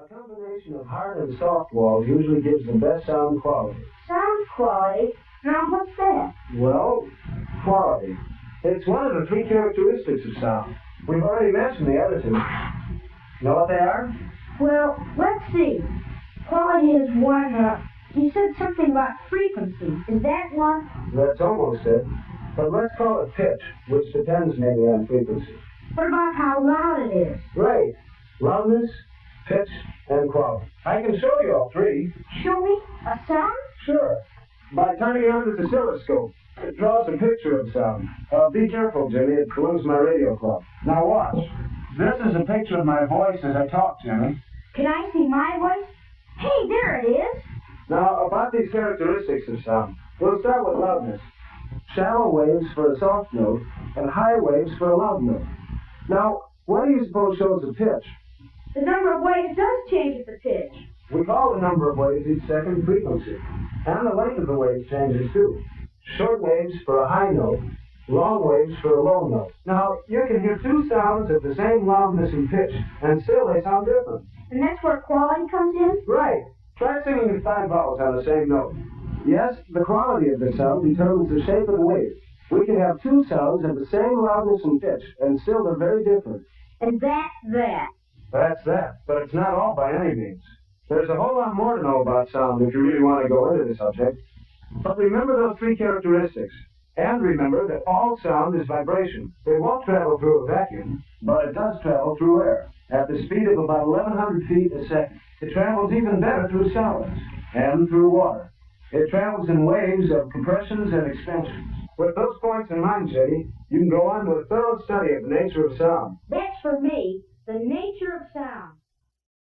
A combination of hard and soft walls usually gives the best sound quality. Sound quality? Now, what's that? Well, quality. It's one of the three characteristics of sound. We've already mentioned the other two. Know what they are? Well, let's see. Quality is one, uh, you said something about frequency. Is that one? That's almost it. But let's call it pitch, which depends mainly on frequency. What about how loud it is? Right. Loudness, pitch, and quality. I can show you all three. Show me a sound? Sure. By turning on the oscilloscope. It draws a picture of sound. Uh, be careful, Jimmy. It colludes my radio clock. Now watch. This is a picture of my voice as I talk, Jimmy. Can I see my voice? Hey, there it is. Now, about these characteristics of sound, we'll start with loudness. Shallow waves for a soft note, and high waves for a loud note. Now, what do you suppose shows the pitch? The number of waves does change at the pitch. We call the number of waves each second frequency, and the length of the wave changes too. Short waves for a high note, long waves for a low note. Now, you can hear two sounds of the same loudness and pitch, and still they sound different. And that's where quality comes in? Right. Try singing the five vowels on the same note. Yes, the quality of the sound determines the shape of the wave. We can have two sounds of the same loudness and pitch, and still they're very different. And that's that. That's that, but it's not all by any means. There's a whole lot more to know about sound if you really want to go into the subject. But remember those three characteristics. And remember that all sound is vibration. It won't travel through a vacuum, but it does travel through air at the speed of about 1,100 feet a second. It travels even better through solids and through water. It travels in waves of compressions and expansions. With those points in mind, Jenny, you can go on with a thorough study of the nature of sound. That's for me, the nature of sound.